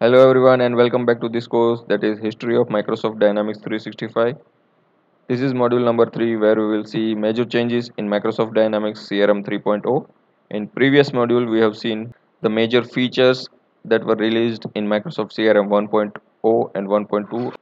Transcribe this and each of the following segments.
Hello everyone and welcome back to this course that is History of Microsoft Dynamics 365. This is module number 3 where we will see major changes in Microsoft Dynamics CRM 3.0. In previous module we have seen the major features that were released in Microsoft CRM 1.0 and 1.2.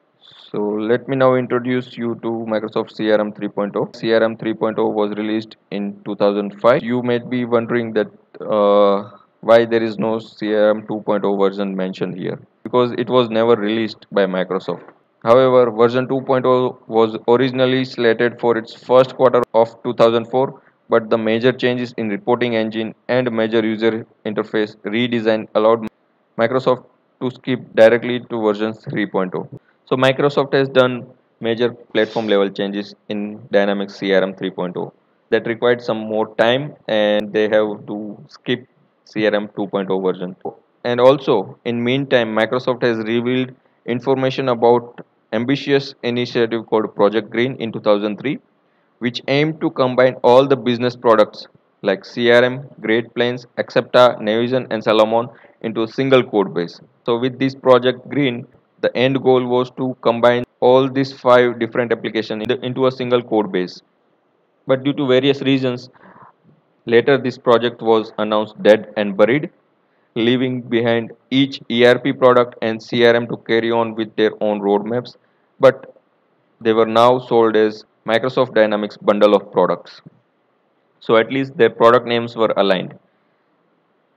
So let me now introduce you to Microsoft CRM 3.0. CRM 3.0 was released in 2005. You may be wondering that uh, why there is no CRM 2.0 version mentioned here because it was never released by Microsoft. However, version 2.0 was originally slated for its first quarter of 2004, but the major changes in reporting engine and major user interface redesign allowed Microsoft to skip directly to version 3.0. So Microsoft has done major platform level changes in Dynamics CRM 3.0 that required some more time and they have to skip CRM 2.0 version. And also, in meantime, Microsoft has revealed information about ambitious initiative called Project Green in 2003, which aimed to combine all the business products like CRM, Great Plains, Axapta, Navision, and Solomon into a single code base. So, with this Project Green, the end goal was to combine all these five different applications into a single code base. But due to various reasons, Later, this project was announced dead and buried, leaving behind each ERP product and CRM to carry on with their own roadmaps, but they were now sold as Microsoft Dynamics bundle of products. So at least their product names were aligned.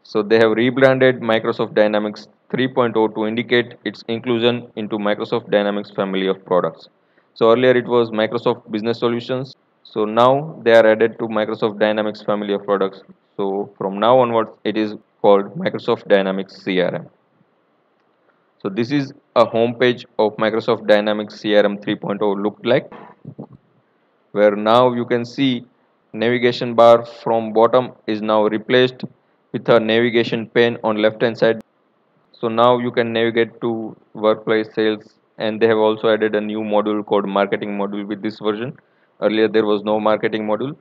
So they have rebranded Microsoft Dynamics 3.0 to indicate its inclusion into Microsoft Dynamics family of products. So earlier it was Microsoft Business Solutions, so now they are added to Microsoft Dynamics family of products. So from now onwards, it is called Microsoft Dynamics CRM. So this is a home page of Microsoft Dynamics CRM 3.0 looked like, where now you can see navigation bar from bottom is now replaced with a navigation pane on left hand side. So now you can navigate to workplace sales and they have also added a new module called marketing module with this version earlier there was no marketing module.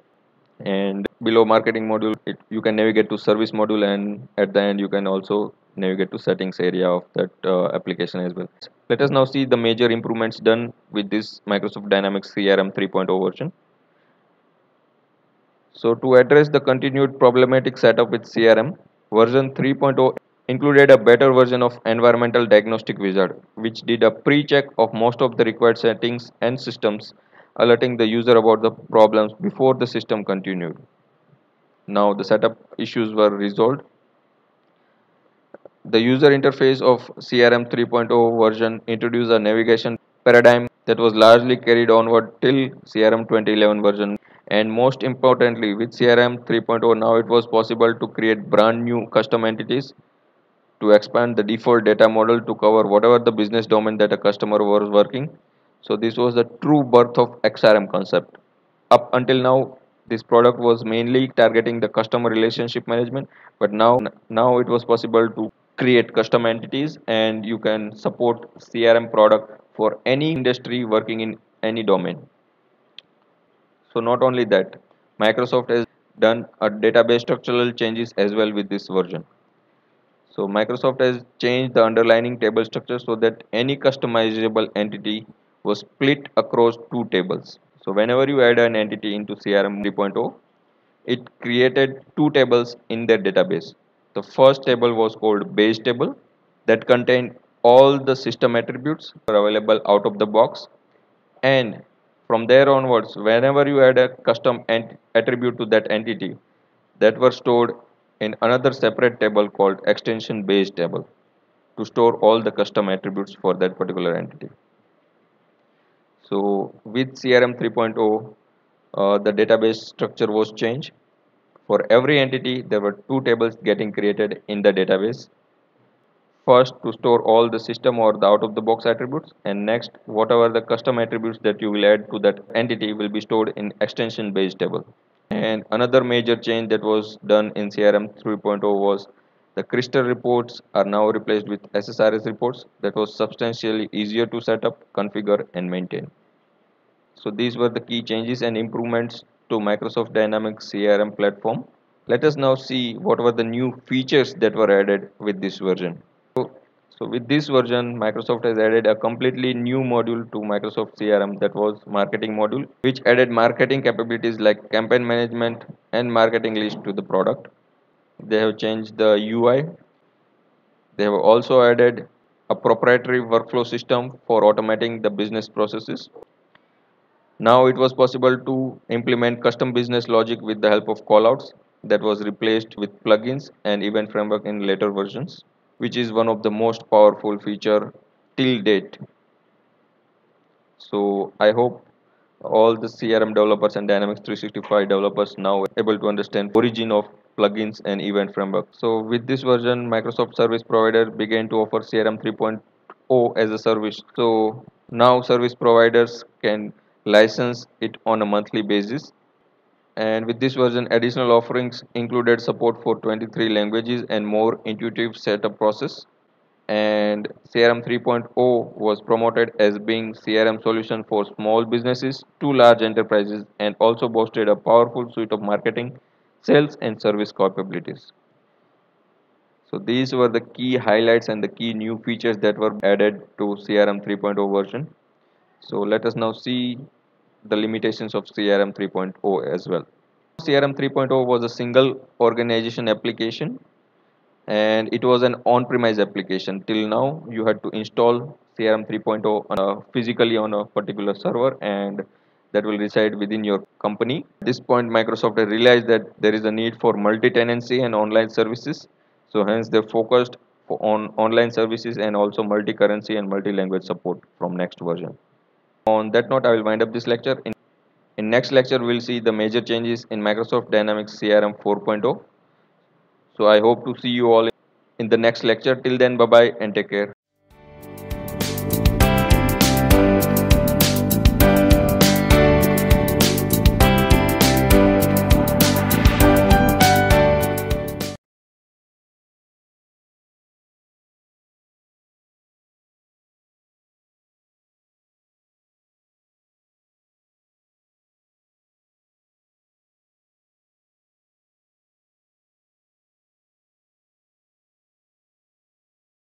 And below marketing module it, you can navigate to service module and at the end you can also navigate to settings area of that uh, application as well. Let us now see the major improvements done with this microsoft dynamics crm 3.0 version. So to address the continued problematic setup with crm version 3.0 included a better version of environmental diagnostic wizard which did a pre-check of most of the required settings and systems alerting the user about the problems before the system continued. Now the setup issues were resolved. The user interface of CRM 3.0 version introduced a navigation paradigm that was largely carried onward till CRM 2011 version and most importantly with CRM 3.0 now it was possible to create brand new custom entities to expand the default data model to cover whatever the business domain that a customer was working so this was the true birth of XRM concept. Up until now, this product was mainly targeting the customer relationship management, but now now it was possible to create custom entities and you can support CRM product for any industry working in any domain. So not only that, Microsoft has done a database structural changes as well with this version. So Microsoft has changed the underlying table structure so that any customizable entity was split across two tables. So whenever you add an entity into CRM 3.0, it created two tables in their database. The first table was called base table that contained all the system attributes were available out of the box and from there onwards whenever you add a custom attribute to that entity that were stored in another separate table called extension base table to store all the custom attributes for that particular entity. So with CRM 3.0, uh, the database structure was changed. For every entity, there were two tables getting created in the database. First, to store all the system or the out-of-the-box attributes, and next, whatever the custom attributes that you will add to that entity will be stored in extension-based table. And another major change that was done in CRM 3.0 was the Crystal reports are now replaced with SSRS reports that was substantially easier to set up, configure and maintain. So these were the key changes and improvements to Microsoft Dynamics CRM platform. Let us now see what were the new features that were added with this version. So, So with this version, Microsoft has added a completely new module to Microsoft CRM that was marketing module, which added marketing capabilities like campaign management and marketing list to the product. They have changed the UI. They have also added a proprietary workflow system for automating the business processes. Now it was possible to implement custom business logic with the help of callouts that was replaced with plugins and event framework in later versions which is one of the most powerful feature till date. So i hope all the crm developers and dynamics 365 developers now able to understand origin of plugins and event framework. So with this version microsoft service provider began to offer crm 3.0 as a service. So now service providers can license it on a monthly basis. And with this version additional offerings included support for 23 languages and more intuitive setup process. And crm 3.0 was promoted as being crm solution for small businesses to large enterprises and also boasted a powerful suite of marketing sales and service capabilities. So these were the key highlights and the key new features that were added to crm 3.0 version. So let us now see the limitations of CRM 3.0 as well. CRM 3.0 was a single organization application and it was an on-premise application. Till now, you had to install CRM 3.0 on a, physically on a particular server and that will reside within your company. At this point, Microsoft realized that there is a need for multi-tenancy and online services. So hence they focused on online services and also multi-currency and multi-language support from next version on that note i will wind up this lecture. In, in next lecture we'll see the major changes in microsoft dynamics crm 4.0 so i hope to see you all in the next lecture. Till then bye bye and take care